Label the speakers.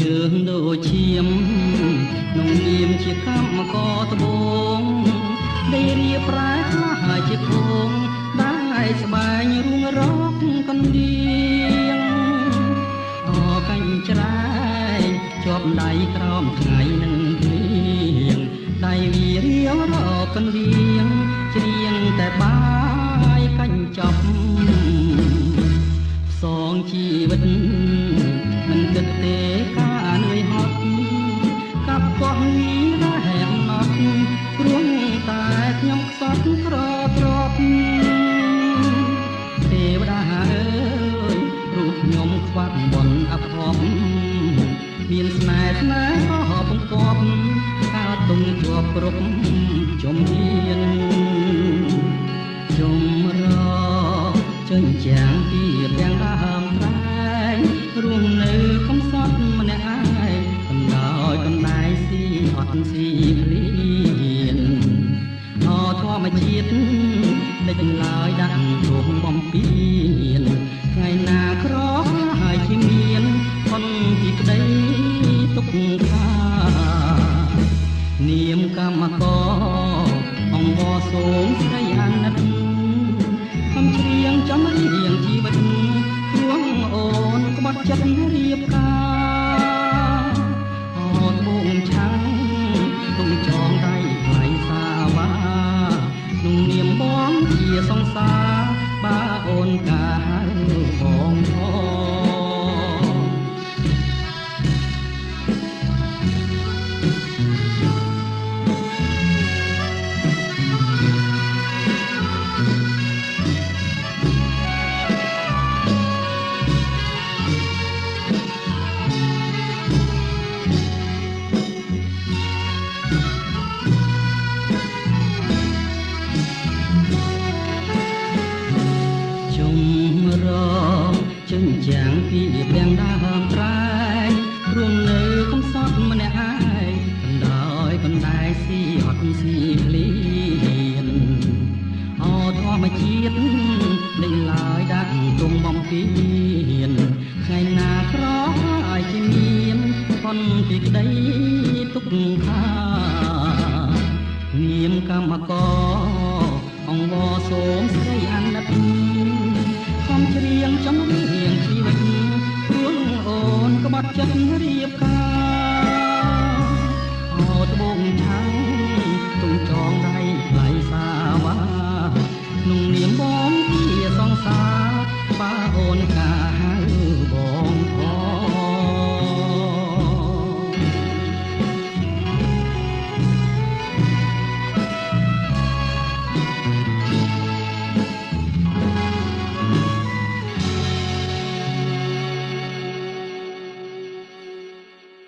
Speaker 1: យើងដូចឈាមក្នុងនាមជាកម្មករត្បូងដែលរៀបប្រែខ្លះជាភងដែលស្បែងរួងរកកណ្ដៀ ប់ដៃក្រោមថ្ងៃនឹងភ្លៀងដៃវារៀងរកកណ្ដៀងច្រៀងតែបាយកាញ់ចប់សងជីវិត មានស្នេហ៍ស្នេហ៍ក៏ពំពប់កើតទុំជាប់គ្រប់ជំនាញជំរកចេញចាំងពីរាំងដើមត្រែងរួមនៅកំសត់ម្នាក់ឯងកំដោយកំដាយស៊ីអត់ស៊ីភ្លៀនអធម្មជាតិដេចឡើយដាក់រងបំពេ នាមកម្មករអង្គវសូមស្រីអាណិតកំច្រៀងចំរៀងជីវិតព្រោះអូនក្បត់ចិត្តរៀបការអត់បងឆាំងទុំចងដៃថ្លៃសាវ៉ាក្នុងនាមបងជាសង្សារបើអូនកា ចាំងពីពាំងដើមត្រែងរួមនៅកំសត់ម្នាក់ឯងកណ្ដោយកណ្ដែស៊ីអត់ស៊ីភ្លៀនអត់ធម្មជាតិនឹងឡើយដាក់ទុំបំពេញថ្ងៃណាក្រឲ្យជាមានផុនពីក្តីទុកខានាមកម្មករ ចិត្តរៀបការ